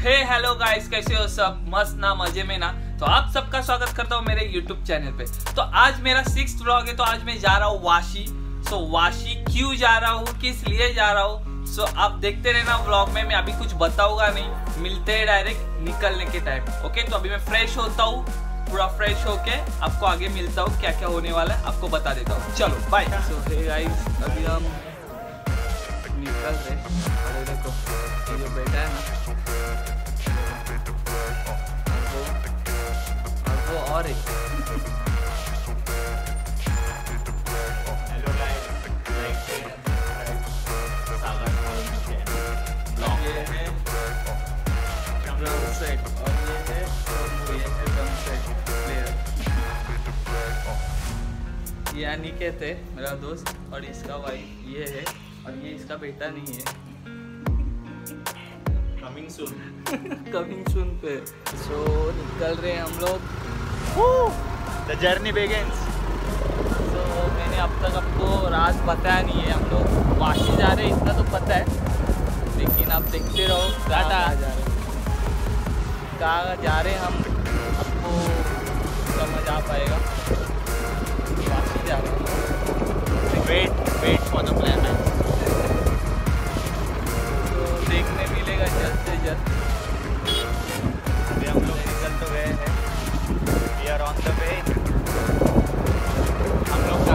हे hello guys कैसे हो सब? मस्त ना, मज़े में ना? तो आप सबका स्वागत करता हूँ मेरे यूट्यूब चैनल पे। तो आज मेरा सिक्स व्लॉग है तो आज मैं जा रहा हूँ वाशी सो वाशी क्यों जा रहा हूँ, किस लिए जा रहा हूँ? सो आप देखते रहना व्लॉग में, मैं अभी कुछ बताऊँगा नहीं। मिलते हैं डायरेक्ट निकलने के टाइम ओके तो अभी मैं फ्रेश होता हूँ, पूरा फ्रेश होके आपको आगे मिलता हूँ क्या क्या होने वाला है, आपको बता देता हूँ। चलो बाय सो हे गाइस अभी हम निकल रहे अरे देखो, ये बेटा है ना। प्लेयर ये अनिकेत है मेरा दोस्त और इसका वाइफ ये है और ये इसका बेटा नहीं है। कमिंग सून कमिंग सुन पे। सो निकल रहे हैं हम लोग। द जर्नी बिगिंस तो मैंने अब तक आपको रात बताया नहीं है हम लोग वाशी जा रहे हैं इतना तो पता है। लेकिन आप देखते रहो टाटा। जा रहे कहाँ जा रहे हैं हम आपको समझ आ पाएगा। वाशी जा रहे हैं। Wait wait for the plan है तो देखने मिलेगा जल्द से जल्द।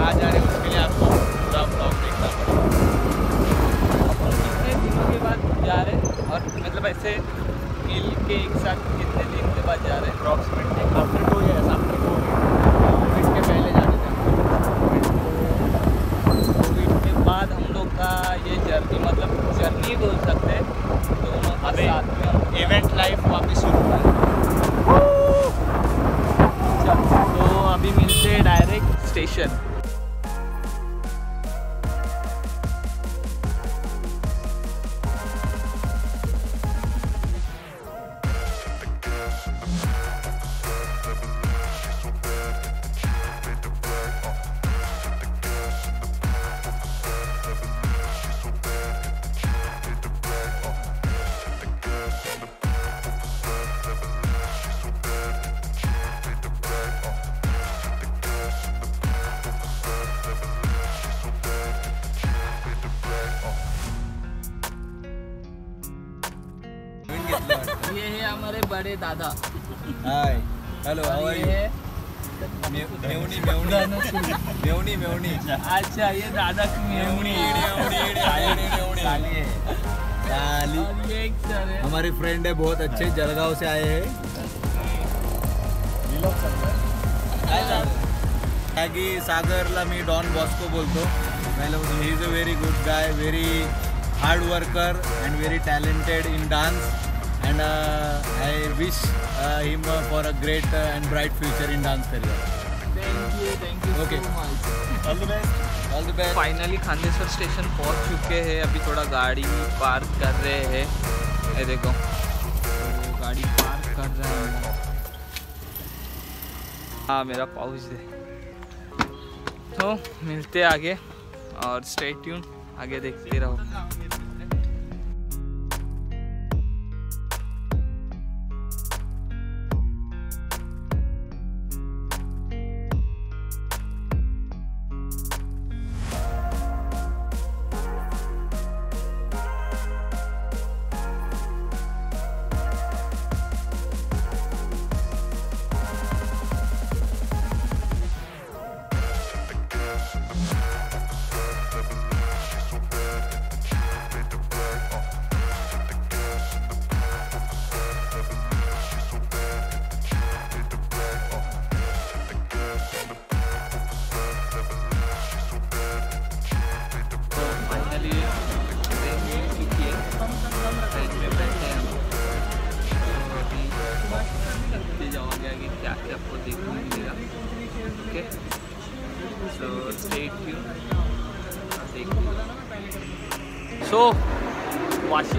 कहाँ जा रहे हैं उसके लिए आपको पूरा ब्लॉग देखना पड़ेगा कितने दिनों के बाद जा रहे हैं और मतलब ऐसे मिल के एक साथ कितने दिन के बाद जा रहे हैं approximately after two years after two covid के पहले जा रहे थे कोविड के बाद हम लोग का ये जर्नी मतलब जर्नी बोल सकते हैं दोनों में इवेंट लाइफ वापस शुरू हुआ तो अभी मिलते हैं डायरेक्ट स्टेशन हमारे बड़े दादा। Hi hello how are you मेवनी मेवनी। मेवनी मेवनी। अच्छा ये दादा की मेमनी साली और ये एक सर है। हमारे फ्रेंड है बहुत अच्छे जलगांव से आए हैं। की सागरला मी डॉन बॉस्को बोलतो। He is a very good guy very hard worker and very talented in dance and I wish him for a great and bright future in dance career thank you thank you Okay. So much all the best all the best finally Khandeshwar station पहुँच चुके हैं। अभी थोड़ा गाड़ी park कर रहे हैं। ये देखो। तो गाड़ी पार्क कर रहे हैं। हाँ मेरा पाउच है। तो मिलते आगे। और स्टे ट्यून आगे देखते रहो।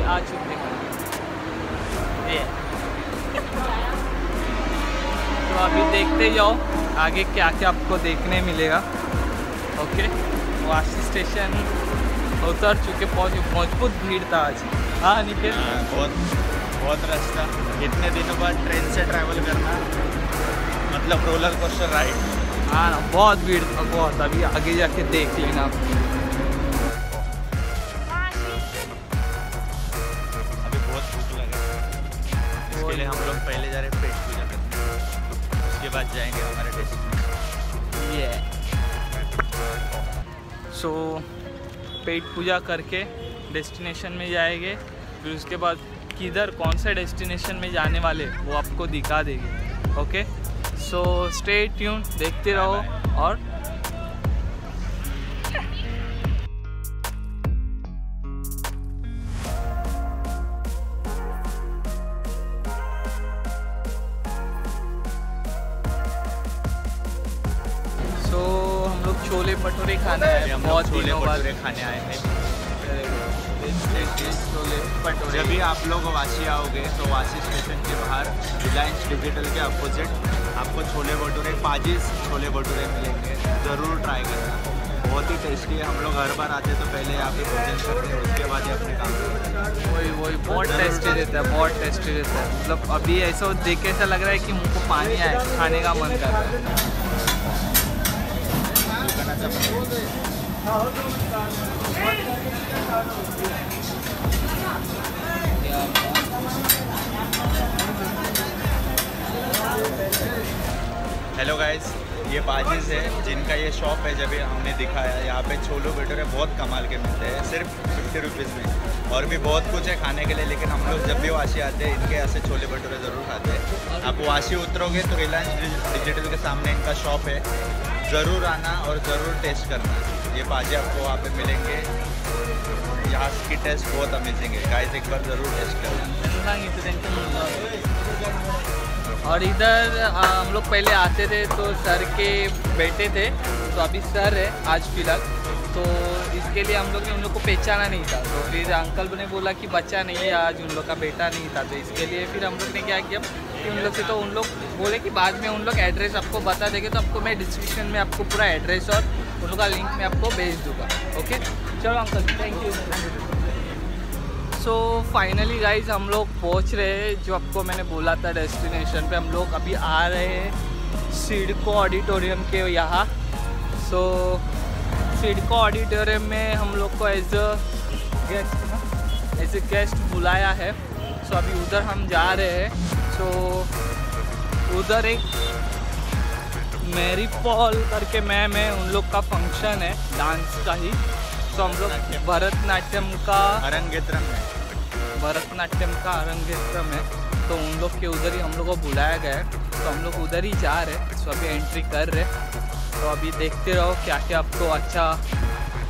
आ चुके हैं। ये। तो अभी देखते जाओ आगे क्या क्या आपको देखने मिलेगा। ओके? वाशी स्टेशन उतर चुके पहुँच मज़बूत भीड़ था आज। हाँ निखिल? हाँ, बहुत बहुत रास्ता इतने दिनों बाद ट्रेन से ट्रैवल करना। मतलब रोलर कोस्टर राइड हाँ ना बहुत भीड़ था बहुत। अभी आगे जाके देख लेना आप। इसके लिए हम लोग पहले जा रहे हैं पेट पूजा करने। उसके बाद जाएँगे हमारे डेस्टिनेशन ये सो पेट पूजा करके डेस्टिनेशन में जाएँगे। फिर उसके बाद किधर कौन सा डेस्टिनेशन में जाने वाले वो आपको दिखा देंगे। ओके सो स्टे ट्यून देखते रहो और बहुत छोले भटूरे खाने आए हैं। जब भी आप लोग वाशी आओगे तो वाशी स्टेशन के बाहर रिलायंस डिजिटल के अपोजिट आपको छोले भटूरे पाजिस छोले भटूरे मिलेंगे। ज़रूर ट्राई करना। बहुत ही टेस्टी है। हम लोग हर बार आते हैं तो पहले यहाँ पे भोजन करते हैं उसके बाद ही अपने काम करते हैं। वही वही बहुत टेस्टी रहता है बहुत टेस्टी रहता है। मतलब अभी ऐसा देख के ऐसा लग रहा है कि मुँह को पानी आए खाने का मन कर रहा है। हेलो गाइस ये बाजिस है, जिनका ये शॉप है जब हमने दिखाया यहाँ पे छोले भटूरे बहुत कमाल के मिलते हैं, सिर्फ़ फिफ्टी रुपीज़ में। और भी बहुत कुछ है खाने के लिए, लेकिन हम लोग जब भी वाशी आते हैं, इनके यहाँ से छोले भटूरे ज़रूर खाते हैं। आप वाशी उतरोगे तो रिलायंस डिजिटल के सामने इनका शॉप है। ज़रूर आना और ज़रूर टेस्ट करना। ये बाजी आपको वहाँ पे मिलेंगे। यहाँ की टेस्ट बहुत अमेजिंग है। गाइस एक बार ज़रूर टेस्ट करना। मुलगा. और इधर हम लोग पहले आते थे तो सर के बेटे थे। तो अभी सर है, आज फ़िलहाल। तो इसके लिए हम लोग ने उन लोग को पहचाना नहीं था। तो फिर अंकल ने बोला कि बच्चा नहीं है आज, उन लोग का बेटा नहीं था। तो इसके लिए फिर हम लोग ने क्या किया? कि उन लोग से तो उन लोग बोले कि बाद में उन लोग एड्रेस आपको बता देंगे तो आपको मैं डिस्क्रिप्शन में आपको पूरा एड्रेस और उन लोग का लिंक मैं आपको भेज दूँगा ओके चलो uncle thank you so finally guys हम लोग पहुँच रहे हैं जो आपको मैंने बोला था डेस्टिनेशन पे। हम लोग अभी आ रहे हैं सिडको ऑडिटोरियम के यहाँ। सो so, सिडको ऑडिटोरियम में हम लोग को as a guest as a guest बुलाया है। सो so, अभी उधर हम जा रहे हैं। सो उधर एक मेरी पॉल करके मैम है उन लोग का फ़ंक्शन है डांस का ही। सो हम लोग भरतनाट्यम का अरंगेत्रम है। भरतनाट्यम का अरंगेत्रम है। तो उन लोग के उधर ही हम लोग को बुलाया गया है। तो हम लोग उधर ही जा रहे हैं। सो अभी एंट्री कर रहे हैं। तो अभी देखते रहो क्या क्या आपको अच्छा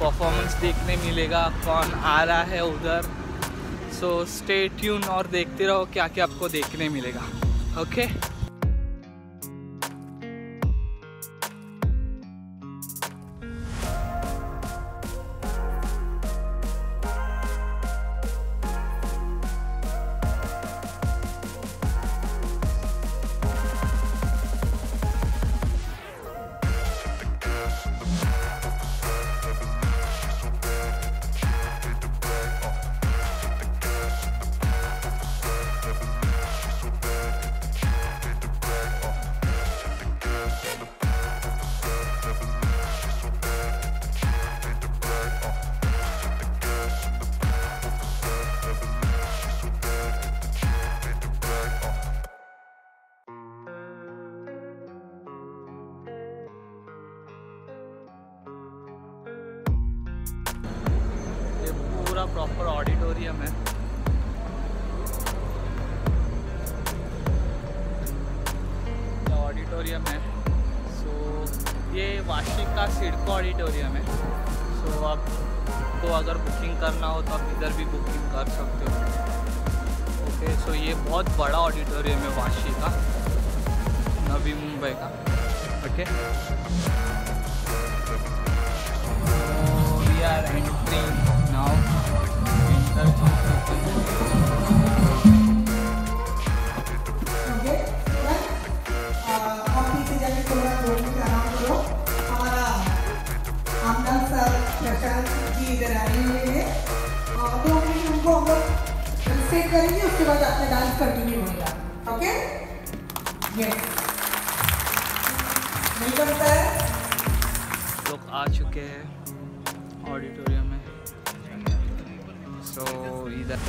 परफॉर्मेंस देखने मिलेगा। कौन आ रहा है उधर? सो स्टे ट्यून और देखते रहो क्या क्या आपको देखने मिलेगा। ओके ये पूरा प्रॉपर ऑडिटोरियम है। ऑडिटोरियम है। सो so, ये वाशिक का सिडको ऑडिटोरियम है। सो so, आपको अगर बुकिंग करना हो तो आप इधर भी बुकिंग कर सकते हो। ओके सो ये बहुत बड़ा ऑडिटोरियम है वाशी का। नवी मुंबई का। ओके we लोग आ चुके हैं ऑडिटोरियम में। सो इधर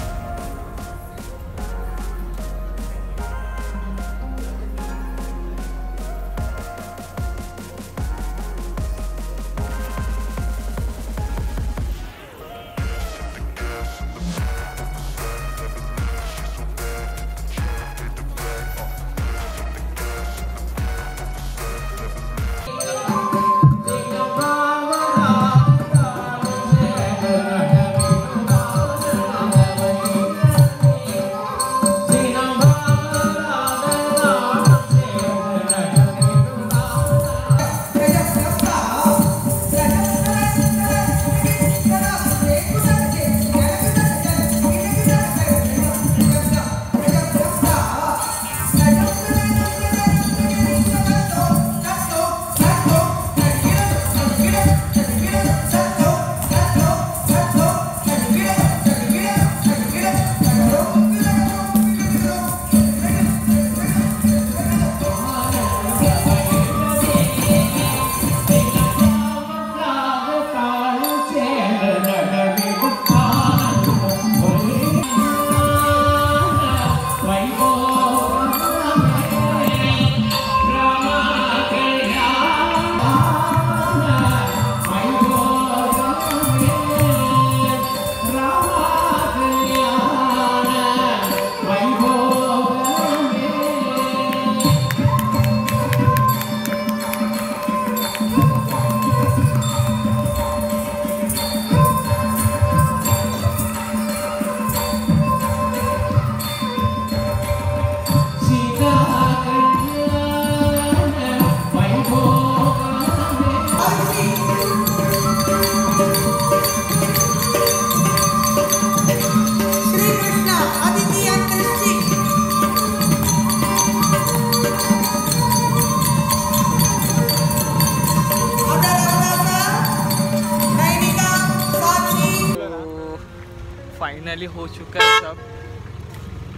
हो चुका है सब।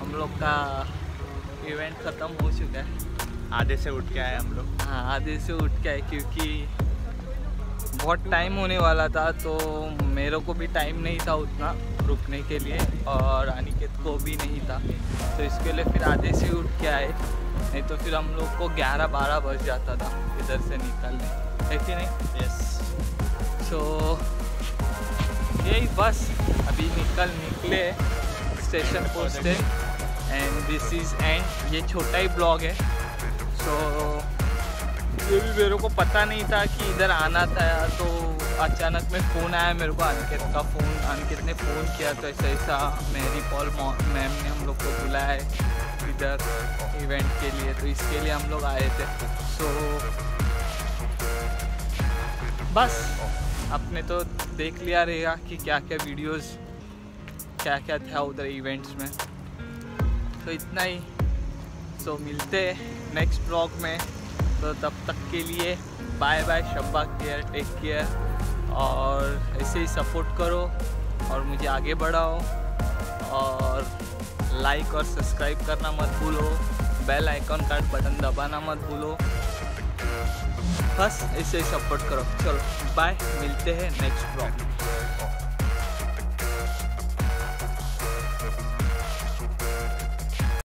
हम लोग का इवेंट ख़त्म हो चुका है। आधे से उठ के आए हम लोग। हाँ आधे से उठ के आए क्योंकि बहुत टाइम होने वाला था तो मेरे को भी टाइम नहीं था उतना रुकने के लिए और अनिकेत को भी नहीं था। तो इसके लिए फिर आधे से उठ के आए। नहीं तो फिर हम लोग को 11-12 बज जाता था इधर से निकलने। है कि नहीं? यस सो यही बस अभी निकल निकले स्टेशन पहुँचते। एंड दिस इज़ एंड ये छोटा ही ब्लॉग है। सो so, ये भी मेरे को पता नहीं था कि इधर आना था। तो अचानक में फ़ोन आया मेरे को अनिकेत का फ़ोन अनिकेत ने फ़ोन किया तो ऐसा ऐसा मेरी पॉल मैम ने हम लोग को बुलाया इधर इवेंट के लिए। तो इसके लिए हम लोग आए थे। सो so, बस। आपने तो देख लिया रहेगा कि क्या क्या वीडियोस क्या क्या था उधर इवेंट्स में। तो इतना ही। सो मिलते हैं नेक्स्ट ब्लॉग में। तो तब तक के लिए बाय बाय शब्बा केयर टेक केयर और ऐसे ही सपोर्ट करो और मुझे आगे बढ़ाओ और लाइक और सब्सक्राइब करना मत भूलो। बेल आइकॉन का बटन दबाना मत भूलो। बस इसे सपोर्ट करो। चलो बाय मिलते हैं नेक्स्ट ब्लॉग